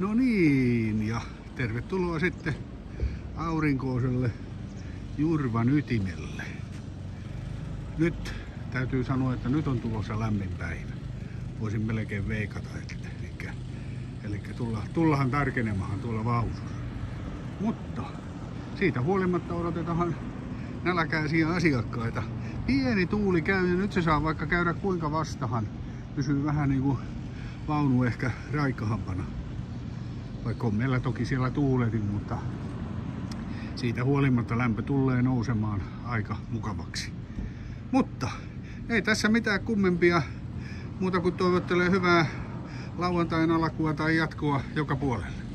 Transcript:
No niin, ja tervetuloa sitten aurinkoiselle Jurvan ytimelle. Nyt täytyy sanoa, että nyt on tulossa lämmin päivä. Voisin melkein veikata, että eli, eli tulla, tullahan tarkenemahan tuolla vausussa. Mutta siitä huolimatta odotetaan nälkäisiä asiakkaita. Pieni tuuli käy ja nyt se saa vaikka käydä kuinka vastahan. Pysyy vähän niin kuin vaunu ehkä raikkahampana. Vaikka on meillä toki siellä tuuletin, mutta siitä huolimatta lämpö tulee nousemaan aika mukavaksi. Mutta ei tässä mitään kummempia muuta kuin toivottelee hyvää lauantain alkua tai jatkoa joka puolelle.